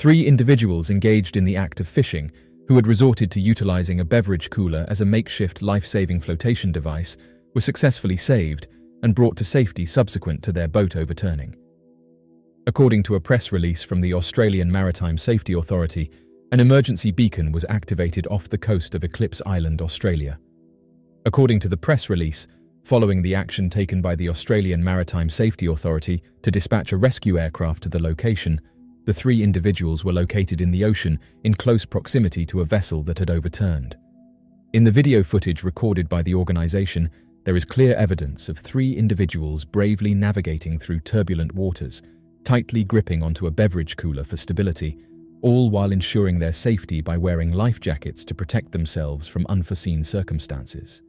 Three individuals engaged in the act of fishing, who had resorted to utilizing a beverage cooler as a makeshift life-saving flotation device, were successfully saved and brought to safety subsequent to their boat overturning. According to a press release from the Australian Maritime Safety Authority, an emergency beacon was activated off the coast of Eclipse Island, Australia. According to the press release, following the action taken by the Australian Maritime Safety Authority to dispatch a rescue aircraft to the location, the three individuals were located in the ocean in close proximity to a vessel that had overturned. In the video footage recorded by the organisation, there is clear evidence of three individuals bravely navigating through turbulent waters, tightly gripping onto a beverage cooler for stability, all while ensuring their safety by wearing life jackets to protect themselves from unforeseen circumstances.